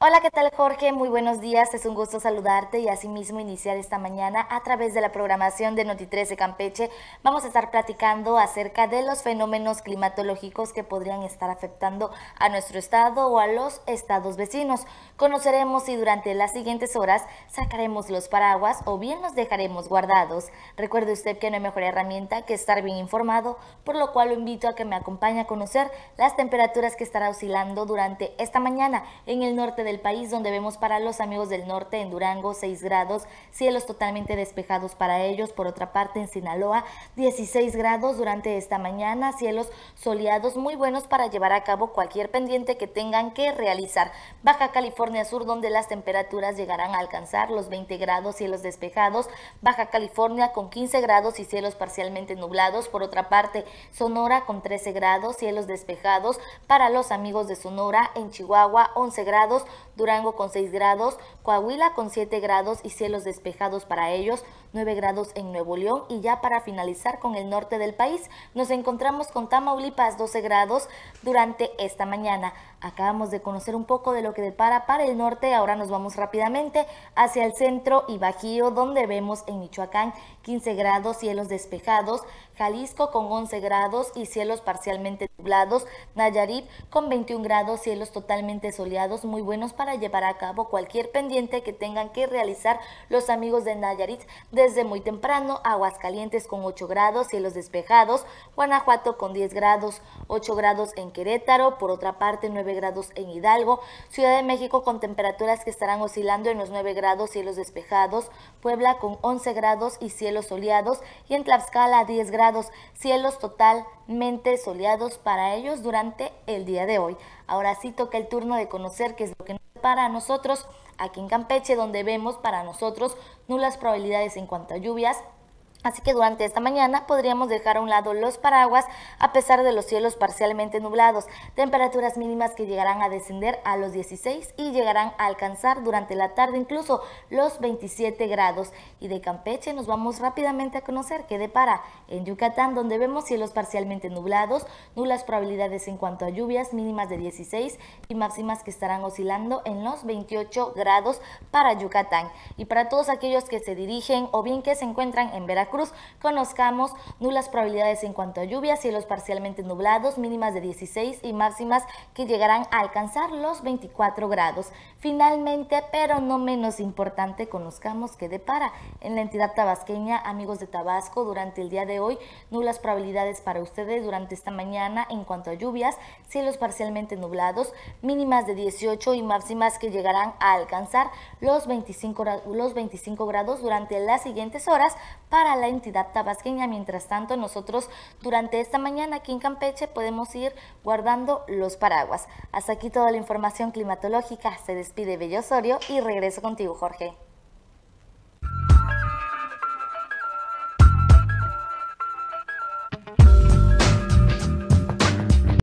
Hola, ¿qué tal Jorge? Muy buenos días, es un gusto saludarte y asimismo iniciar esta mañana a través de la programación de Noti 13 Campeche. Vamos a estar platicando acerca de los fenómenos climatológicos que podrían estar afectando a nuestro estado o a los estados vecinos. Conoceremos si durante las siguientes horas sacaremos los paraguas o bien los dejaremos guardados. Recuerde usted que no hay mejor herramienta que estar bien informado, por lo cual lo invito a que me acompañe a conocer las temperaturas que estará oscilando durante esta mañana en el norte de del país, donde vemos para los amigos del norte en Durango 6 grados, cielos totalmente despejados para ellos. Por otra parte, en Sinaloa 16 grados durante esta mañana, cielos soleados muy buenos para llevar a cabo cualquier pendiente que tengan que realizar. Baja California Sur, donde las temperaturas llegarán a alcanzar los 20 grados, cielos despejados. Baja California con 15 grados y cielos parcialmente nublados. Por otra parte, Sonora con 13 grados, cielos despejados. Para los amigos de Sonora, en Chihuahua 11 grados, Durango con 6 grados, Coahuila con 7 grados y cielos despejados para ellos, 9 grados en Nuevo León y ya para finalizar con el norte del país nos encontramos con Tamaulipas 12 grados durante esta mañana. Acabamos de conocer un poco de lo que depara para el norte, ahora nos vamos rápidamente hacia el centro y Bajío donde vemos en Michoacán 15 grados, cielos despejados, Jalisco con 11 grados y cielos parcialmente nublados, Nayarit con 21 grados, cielos totalmente soleados, muy buenos para llevar a cabo cualquier pendiente que tengan que realizar los amigos de Nayarit desde muy temprano, Aguascalientes con 8 grados, cielos despejados, Guanajuato con 10 grados, 8 grados en Querétaro, por otra parte 9 grados en Hidalgo, Ciudad de México con temperaturas que estarán oscilando en los 9 grados, cielos despejados, Puebla con 11 grados y cielos soleados y en Tlaxcala 10 grados, cielos totalmente soleados para ellos durante el día de hoy. Ahora sí toca el turno de conocer qué es lo que nos para nosotros aquí en Campeche, donde vemos para nosotros nulas probabilidades en cuanto a lluvias, Así que durante esta mañana podríamos dejar a un lado los paraguas a pesar de los cielos parcialmente nublados, temperaturas mínimas que llegarán a descender a los 16 y llegarán a alcanzar durante la tarde incluso los 27 grados. Y de Campeche nos vamos rápidamente a conocer qué depara en Yucatán donde vemos cielos parcialmente nublados, nulas probabilidades en cuanto a lluvias mínimas de 16 y máximas que estarán oscilando en los 28 grados para Yucatán. Y para todos aquellos que se dirigen o bien que se encuentran en Veracruz, Cruz, conozcamos nulas probabilidades en cuanto a lluvias, cielos parcialmente nublados, mínimas de 16 y máximas que llegarán a alcanzar los 24 grados. Finalmente, pero no menos importante, conozcamos qué depara en la entidad tabasqueña, amigos de Tabasco, durante el día de hoy, nulas probabilidades para ustedes durante esta mañana en cuanto a lluvias, cielos parcialmente nublados, mínimas de 18 y máximas que llegarán a alcanzar los 25, los 25 grados durante las siguientes horas para la entidad tabasqueña. Mientras tanto, nosotros durante esta mañana aquí en Campeche podemos ir guardando los paraguas. Hasta aquí toda la información climatológica. Se despide Bello Osorio y regreso contigo, Jorge.